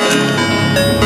Música